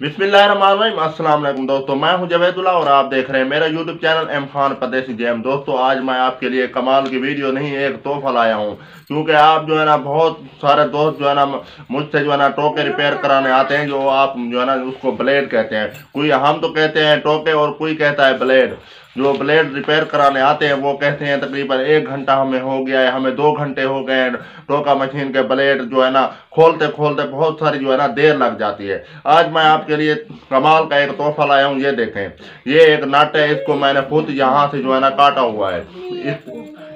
अस्सलाम वालेकुम दोस्तों, मैं हूँ जवेदुल्ला और आप देख रहे हैं मेरा YouTube channel M Khan Pardesi jam. दोस्तों, आज मैं आपके लिए कमाल की वीडियो नहीं, एक तोहफा लाया हूँ। क्योंकि आप जो है ना, बहुत सारे दोस्त जो है ना, मुझसे जो है ना टोके रिपेयर कराने आते हैं, जो आप जो है ना, उसको ब्लेड कहते हैं। कोई हम तो कहते हैं टोके और कोई कहता है ब्लेड। जो ब्लेड रिपेयर कराने आते हैं, वो कहते हैं तकरीबन एक घंटा हमें हो गया है, हमें दो घंटे हो गए हैं। टोका मशीन के ब्लेड जो है ना खोलते खोलते बहुत सारी जो है ना, देर लग जाती है। आज मैं आपके लिए कमाल का एक तोहफा लाया हूँ, ये देखें। ये एक नट है, इसको मैंने खुद यहाँ से जो है ना काटा हुआ है।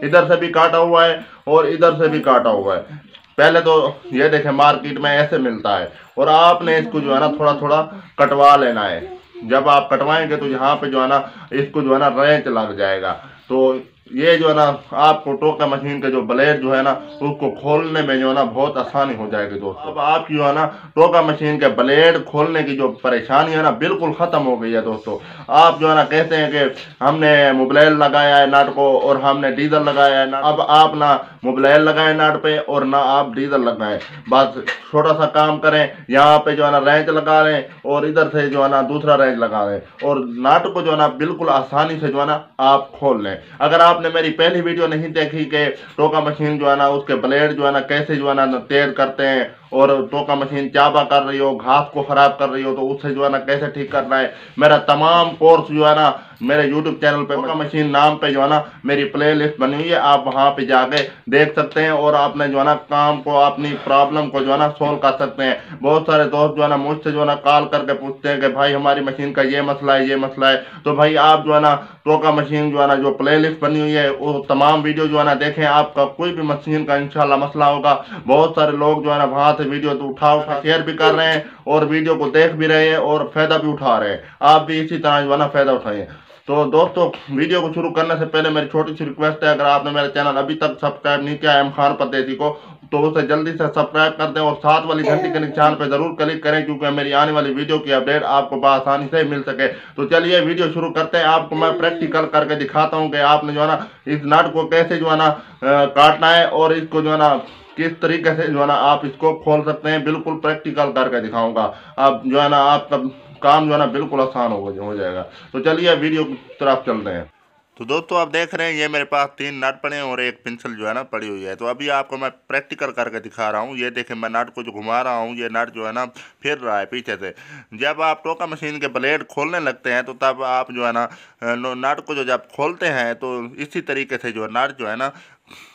इधर से भी काटा हुआ है और इधर से भी काटा हुआ है। पहले तो ये देखें, मार्केट में ऐसे मिलता है और आपने इसको जो है ना थोड़ा थोड़ा कटवा लेना है। जब आप कटवाएँगे तो यहाँ पे जो है ना, इसको जो है ना रेंच लग जाएगा। तो ये जो है ना, आपको टोका मशीन के जो ब्लेड जो है ना, उसको खोलने में जो है ना बहुत आसानी हो जाएगी दोस्तों। अब आप जो है ना टोका मशीन के ब्लेड खोलने की जो परेशानी है ना, बिल्कुल ख़त्म हो गई है दोस्तों। आप जो है ना कहते हैं कि हमने मोबाइल लगाया है नट को और हमने डीजल लगाया है ना अब आप ना मोबाइल लगाए नट पे और ना आप डीजल लगाएँ। बस छोटा सा काम करें, यहाँ पे जो है ना रेंच लगा लें और इधर से जो है ना दूसरा रेंच लगा लें। और नट को जो है ना बिल्कुल आसानी से जो है ना आप खोल लें। अगर आप आपने मेरी पहली वीडियो नहीं देखी कि टोका मशीन जो है ना, उसके ब्लेड जो है ना, कैसे जो है ना तेज करते हैं और टोका मशीन चाबा कर रही हो, घास को खराब कर रही हो तो उससे जो है ना, कैसे ठीक करना है? मेरा तमाम कोर्स जो है ना मेरे यूट्यूब चैनल पे टोका मशीन नाम पे जो है ना मेरी प्ले लिस्ट बनी हुई है आप वहाँ पे जाके देख सकते हैं और आपने जो है ना काम को अपनी प्रॉब्लम को जो है ना सोल्व कर सकते हैं बहुत सारे दोस्त जो है ना मुझसे जो है ना कॉल करके पूछते हैं कि भाई हमारी मशीन का ये मसला है ये मसला है तो भाई आप जो है ना टोका मशीन जो है ना जो प्ले लिस्ट बनी हुई है वो तमाम वीडियो जो है ना देखें आपका कोई भी मशीन का इंशाल्लाह मसला होगा बहुत सारे लोग जो है ना वहाँ से वीडियो तो उठा उठा शेयर भी कर रहे हैं और वीडियो को देख भी रहे हैं और फ़ायदा भी उठा रहे हैं आप भी इसी तरह जो है ना फ़ायदा उठाइए तो दोस्तों, वीडियो को शुरू करने से पहले मेरी छोटी सी रिक्वेस्ट है, अगर आपने मेरे चैनल अभी तक सब्सक्राइब नहीं किया एम खान परदेसी को तो उसे जल्दी से सब्सक्राइब कर दें और साथ वाली घंटी के निशान पर ज़रूर क्लिक करें, क्योंकि मेरी आने वाली वीडियो की अपडेट आपको आसानी से मिल सके। तो चलिए, वीडियो शुरू करते हैं। आपको मैं प्रैक्टिकल करके दिखाता हूँ कि आपने जो है ना, इस नट को कैसे जो है ना काटना है और इसको जो है ना, किस तरीके से जो है ना आप इसको खोल सकते हैं। बिल्कुल प्रैक्टिकल करके दिखाऊँगा। आप जो है ना आपका काम जो है ना बिल्कुल आसान हो जाएगा। तो चलिए वीडियो की तरफ़ चलते हैं। तो दोस्तों, आप देख रहे हैं, ये मेरे पास तीन नट पड़े हैं और एक पेंसिल जो है ना पड़ी हुई है। तो अभी आपको मैं प्रैक्टिकल करके दिखा रहा हूँ। ये देखें मैं नट को जो घुमा रहा हूँ, ये नट जो है ना फिर रहा है पीछे से। जब आप टोका मशीन के ब्लेड खोलने लगते हैं तो तब आप जो है ना नट को जो जब खोलते हैं तो इसी तरीके से जो है नट जो है ना,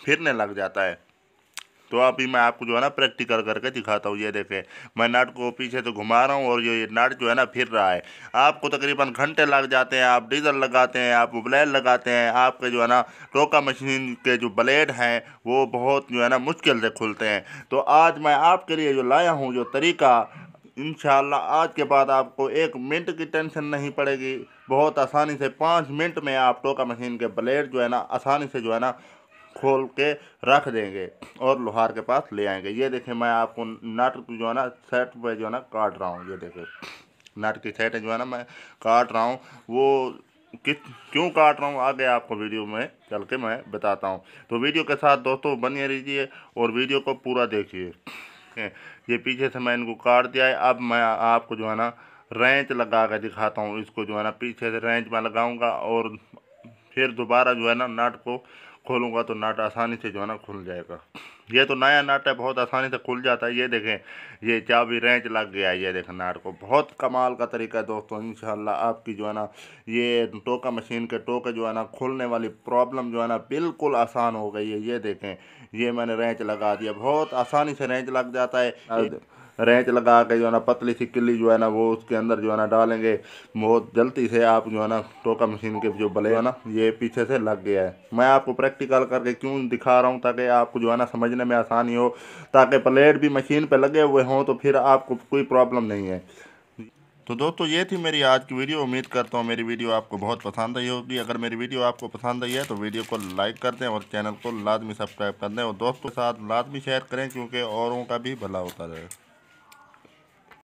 फिरने लग जाता है। तो अभी मैं आपको जो है ना प्रैक्टिकल करके दिखाता हूँ, ये देखें। मैं नट को पीछे से घुमा रहा हूँ और ये नट जो है ना फिर रहा है। आपको तकरीबन घंटे लग जाते हैं, आप डीजल लगाते हैं, आप मोबाइल लगाते हैं, आपके जो है ना टोका मशीन के जो ब्लेड हैं, वो बहुत जो है ना मुश्किल से खुलते हैं। तो आज मैं आपके लिए जो लाया हूँ, जो तरीका इन आज के बाद आपको एक मिनट की टेंशन नहीं पड़ेगी। बहुत आसानी से पाँच मिनट में आप टोका मशीन के ब्लेड जो है ना, आसानी से जो है ना खोल के रख देंगे और लोहार के पास ले आएँगे। ये देखें मैं आपको नट जो है ना, सेट पे जो है ना काट रहा हूँ। ये देखें नट की सेट जो है ना मैं काट रहा हूँ। वो किस क्यों काट रहा हूँ? आगे आपको वीडियो में चल के मैं बताता हूँ। तो वीडियो के साथ दोस्तों बनिए रहिए और वीडियो को पूरा देखिए। ये पीछे से मैं इनको काट दिया है। अब मैं आपको जो है ना रेंच लगा कर दिखाता हूँ। इसको जो है ना, पीछे से रेंच में लगाऊँगा और फिर दोबारा जो है ना नट को खोलूँगा तो नट आसानी से जो है ना खुल जाएगा। ये तो नया नट है, बहुत आसानी से खुल जाता है। ये देखें, ये चाबी रेंच लग गया है, ये देखें नट को। बहुत कमाल का तरीका है दोस्तों, इंशाल्लाह आपकी जो है ना, ये टोका मशीन के टोके जो है ना, खुलने वाली प्रॉब्लम जो है ना, बिल्कुल आसान हो गई है। ये देखें, ये मैंने रेंच लगा दिया। बहुत आसानी से रेंच लग जाता है। रेंच लगा के जो है ना, पतली सी किल्ली जो है ना, वो उसके अंदर जो है ना डालेंगे। बहुत जल्दी से आप जो है ना, टोका मशीन के जो बले है ना, ये पीछे से लग गया है। मैं आपको प्रैक्टिकल करके क्यों दिखा रहा हूँ, ताकि आपको जो है ना समझने में आसानी हो, ताकि प्लेट भी मशीन पर लगे हुए हों तो फिर आपको कोई प्रॉब्लम नहीं है। तो दोस्तों, ये थी मेरी आज की वीडियो उम्मीद करता हूँ मेरी वीडियो आपको बहुत पसंद आई होगी। अगर मेरी वीडियो आपको पसंद आई है तो वीडियो को लाइक कर दें और चैनल को लाजमी सब्सक्राइब कर दें। और दोस्तों के साथ लाजमी शेयर करें, क्योंकि औरों का भी भला होता रहे।